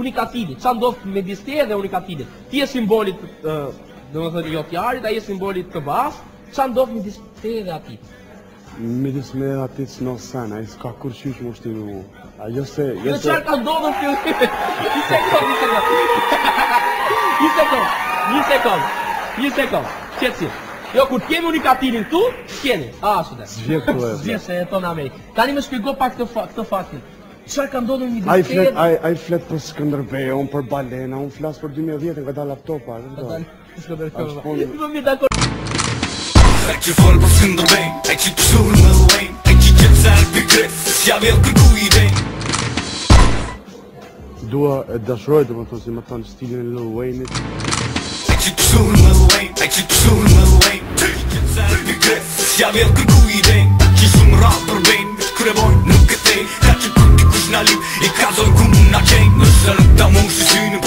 Unikatili, që ndofë me diste dhe unikatili? Ti e simbolit Dhe më jo jotjarit, a i e simbolit të bas Që ndofë me diste dhe ati Me diste me ati Së në sen, a i s'ka kur qysh më shtimi mu A jo se Në jo qërë ka ndofë në fjellit Një sekund, një sekund Një sekund, një sekund Një sekund, që si Jo, kur t'kemi unikatilin tu, t'kemi. A, ah, ashtu Zvjetë se e tonë amerikë Tani me shpigo pak të faktin Qa ka ndonë një diskejet? A i flet për Skëndërbejo, unë për Balena, unë flasë për 2010, në ka laptopa, a rëndo. këtë dalë Skëndërbejo, dhe Në më mjë dakor. E që falë për Skëndërbejo, e që të shurë në lëjnë, e që për kërku i Dua e dashrojë, dhe më thonë si më thonë stilin e lëjnë. E që të shurë në lëjnë, e që të shurë në lëjnë, finalim İkaz uykumun açayım Özler noktam olsun